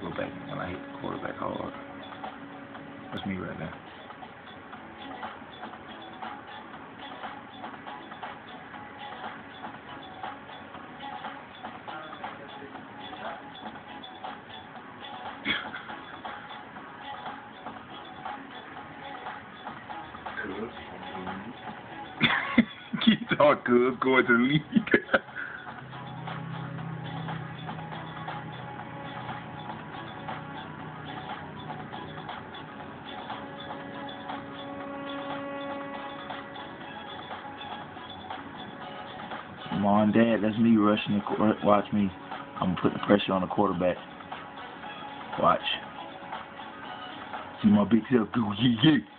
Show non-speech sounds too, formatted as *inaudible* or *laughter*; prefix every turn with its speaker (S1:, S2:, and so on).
S1: go back and I hit the quarterback hard. That's me right now. *laughs* Keep talking, going to the league. Mom, Dad, that's me rushing the Watch me. I'm putting pressure on the quarterback. Watch. See my big self go, yeah, yeah.